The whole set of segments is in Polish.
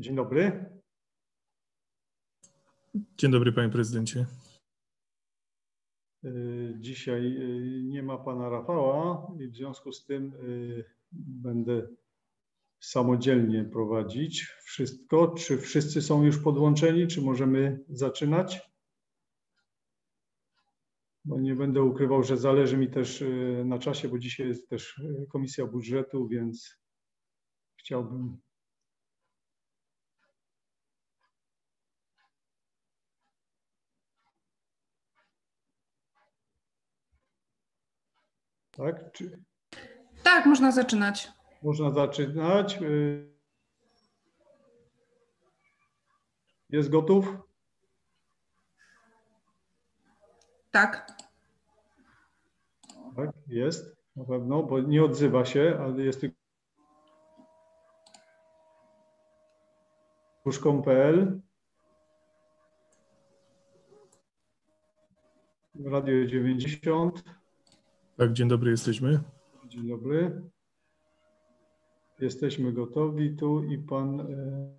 Dzień dobry. Dzień dobry, panie prezydencie. Y, dzisiaj y, nie ma pana Rafała i w związku z tym y, będę samodzielnie prowadzić wszystko. Czy wszyscy są już podłączeni? Czy możemy zaczynać? Bo nie będę ukrywał, że zależy mi też na czasie, bo dzisiaj jest też komisja budżetu, więc chciałbym Tak? Czy... Tak, można zaczynać. Można zaczynać. Y, jest gotów? Tak. Tak, jest na pewno, bo nie odzywa się, ale jest tylko puszką.pl Radio 90 tak, dzień dobry, jesteśmy. Dzień dobry. Jesteśmy gotowi tu i pan. E,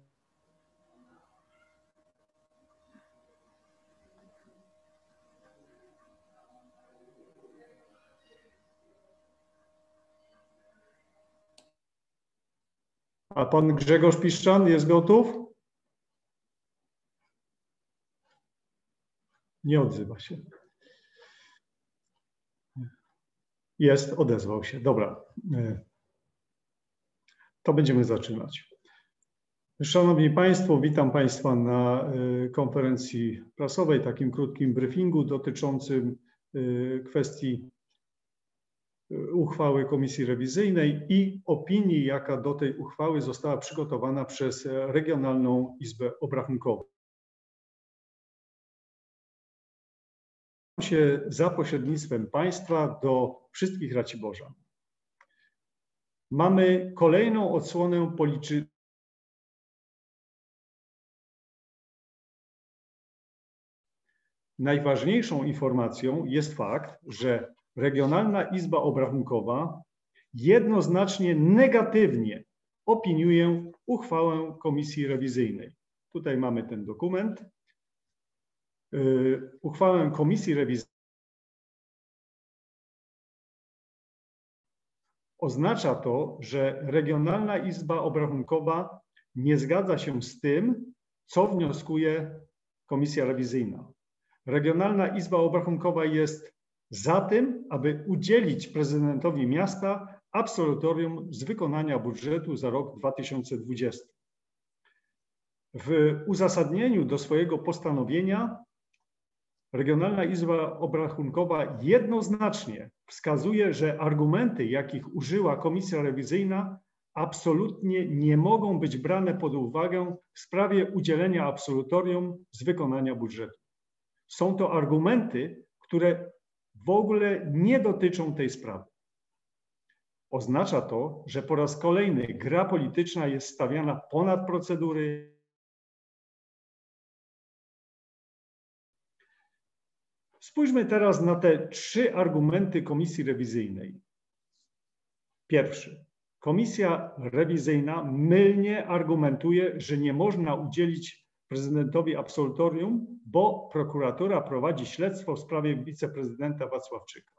a pan Grzegorz Piszczan jest gotów? Nie odzywa się. Jest, odezwał się. Dobra. E, to będziemy zaczynać. Szanowni Państwo, witam Państwa na e, konferencji prasowej, takim krótkim briefingu dotyczącym e, kwestii uchwały Komisji Rewizyjnej i opinii, jaka do tej uchwały została przygotowana przez Regionalną Izbę Obrachunkową. Się za pośrednictwem państwa do wszystkich Raciborzan. Mamy kolejną odsłonę policzy... Najważniejszą informacją jest fakt, że Regionalna Izba Obrachunkowa jednoznacznie negatywnie opiniuje uchwałę Komisji Rewizyjnej. Tutaj mamy ten dokument. Y, uchwałę Komisji Rewizyjnej oznacza to, że Regionalna Izba Obrachunkowa nie zgadza się z tym, co wnioskuje Komisja Rewizyjna. Regionalna Izba Obrachunkowa jest za tym, aby udzielić prezydentowi miasta absolutorium z wykonania budżetu za rok 2020. W uzasadnieniu do swojego postanowienia Regionalna Izba Obrachunkowa jednoznacznie wskazuje, że argumenty, jakich użyła Komisja Rewizyjna, absolutnie nie mogą być brane pod uwagę w sprawie udzielenia absolutorium z wykonania budżetu. Są to argumenty, które w ogóle nie dotyczą tej sprawy. Oznacza to, że po raz kolejny gra polityczna jest stawiana ponad procedury, Spójrzmy teraz na te trzy argumenty komisji rewizyjnej. Pierwszy. Komisja rewizyjna mylnie argumentuje, że nie można udzielić prezydentowi absolutorium, bo prokuratura prowadzi śledztwo w sprawie wiceprezydenta Wacławczyka.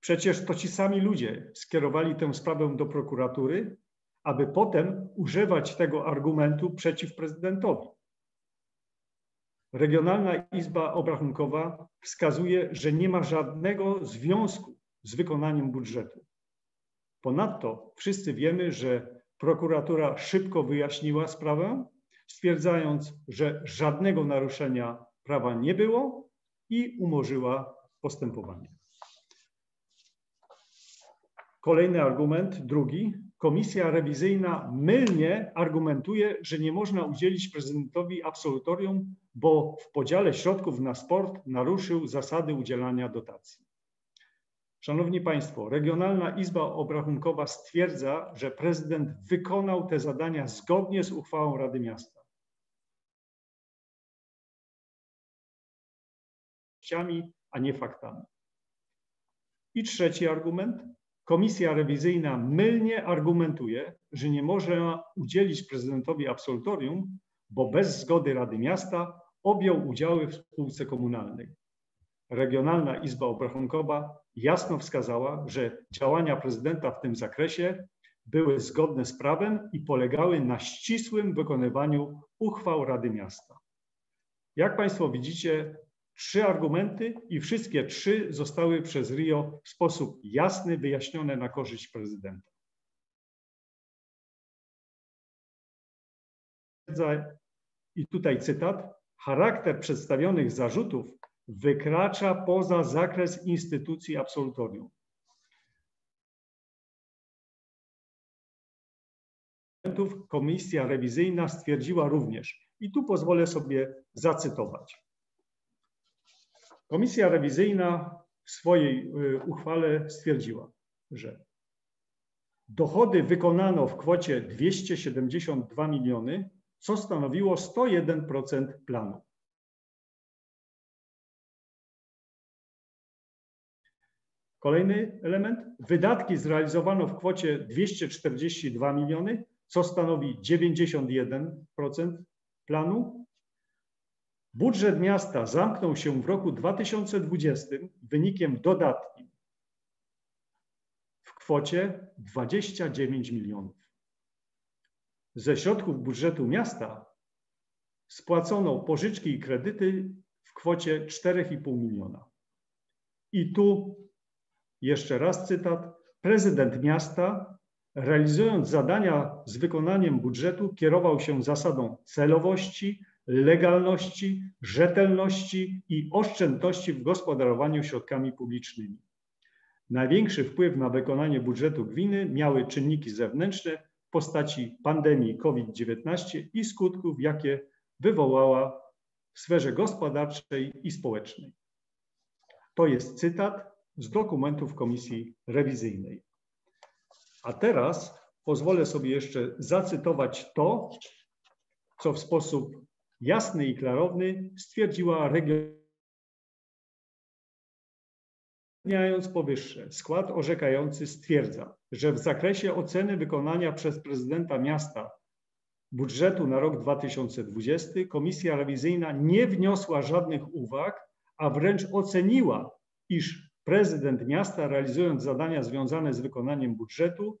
Przecież to ci sami ludzie skierowali tę sprawę do prokuratury, aby potem używać tego argumentu przeciw prezydentowi. Regionalna Izba Obrachunkowa wskazuje, że nie ma żadnego związku z wykonaniem budżetu. Ponadto wszyscy wiemy, że prokuratura szybko wyjaśniła sprawę, stwierdzając, że żadnego naruszenia prawa nie było i umorzyła postępowanie. Kolejny argument, drugi. Komisja rewizyjna mylnie argumentuje, że nie można udzielić prezydentowi absolutorium, bo w podziale środków na sport naruszył zasady udzielania dotacji. Szanowni Państwo, Regionalna Izba Obrachunkowa stwierdza, że prezydent wykonał te zadania zgodnie z uchwałą Rady Miasta. a nie faktami. I trzeci argument. Komisja rewizyjna mylnie argumentuje, że nie może udzielić prezydentowi absolutorium, bo bez zgody Rady Miasta objął udziały w spółce komunalnej. Regionalna Izba Obrachunkowa jasno wskazała, że działania prezydenta w tym zakresie były zgodne z prawem i polegały na ścisłym wykonywaniu uchwał Rady Miasta. Jak Państwo widzicie, trzy argumenty i wszystkie trzy zostały przez RIO w sposób jasny wyjaśnione na korzyść prezydenta. I tutaj cytat. Charakter przedstawionych zarzutów wykracza poza zakres instytucji absolutorium. Komisja rewizyjna stwierdziła również, i tu pozwolę sobie zacytować. Komisja rewizyjna w swojej y, uchwale stwierdziła, że dochody wykonano w kwocie 272 miliony, co stanowiło 101% planu. Kolejny element. Wydatki zrealizowano w kwocie 242 miliony, co stanowi 91% planu. Budżet miasta zamknął się w roku 2020 wynikiem dodatnim w kwocie 29 milionów. Ze środków budżetu miasta spłacono pożyczki i kredyty w kwocie 4,5 miliona. I tu jeszcze raz cytat. Prezydent miasta, realizując zadania z wykonaniem budżetu, kierował się zasadą celowości, legalności, rzetelności i oszczędności w gospodarowaniu środkami publicznymi. Największy wpływ na wykonanie budżetu gminy miały czynniki zewnętrzne w postaci pandemii COVID-19 i skutków, jakie wywołała w sferze gospodarczej i społecznej. To jest cytat z dokumentów Komisji Rewizyjnej. A teraz pozwolę sobie jeszcze zacytować to, co w sposób jasny i klarowny stwierdziła region. Uwzględniając powyższe, skład orzekający stwierdza, że w zakresie oceny wykonania przez prezydenta miasta budżetu na rok 2020 Komisja Rewizyjna nie wniosła żadnych uwag, a wręcz oceniła, iż prezydent miasta realizując zadania związane z wykonaniem budżetu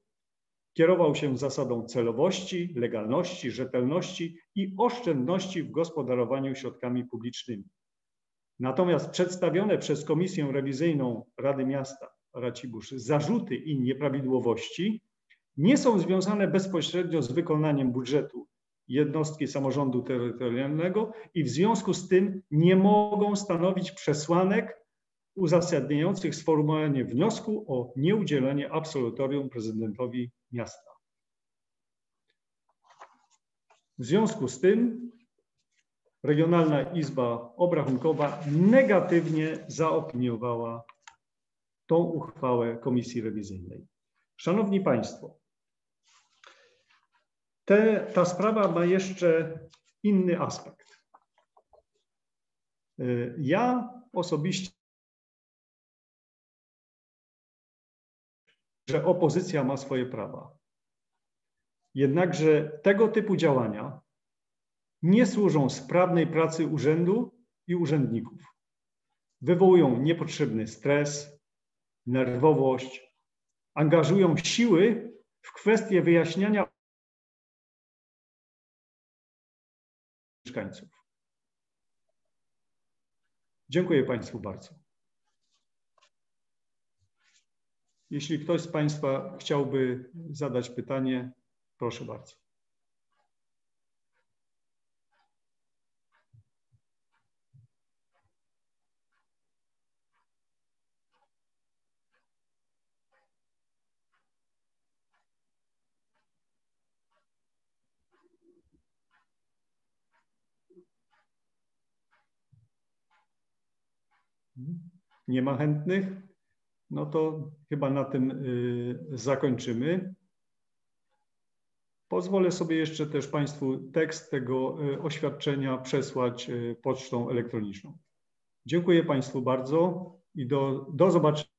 kierował się zasadą celowości, legalności, rzetelności i oszczędności w gospodarowaniu środkami publicznymi. Natomiast przedstawione przez Komisję Rewizyjną Rady Miasta Racibórz zarzuty i nieprawidłowości nie są związane bezpośrednio z wykonaniem budżetu jednostki samorządu terytorialnego i w związku z tym nie mogą stanowić przesłanek uzasadniających sformułowanie wniosku o nieudzielenie absolutorium prezydentowi miasta. W związku z tym Regionalna Izba Obrachunkowa negatywnie zaopiniowała tą uchwałę Komisji Rewizyjnej. Szanowni Państwo, te, ta sprawa ma jeszcze inny aspekt. Ja osobiście że opozycja ma swoje prawa. Jednakże tego typu działania nie służą sprawnej pracy urzędu i urzędników. Wywołują niepotrzebny stres, nerwowość, angażują siły w kwestie wyjaśniania mieszkańców. Dziękuję Państwu bardzo. Jeśli ktoś z Państwa chciałby zadać pytanie, proszę bardzo. Nie ma chętnych? No to chyba na tym y, zakończymy. Pozwolę sobie jeszcze też Państwu tekst tego y, oświadczenia przesłać y, pocztą elektroniczną. Dziękuję Państwu bardzo i do, do zobaczenia.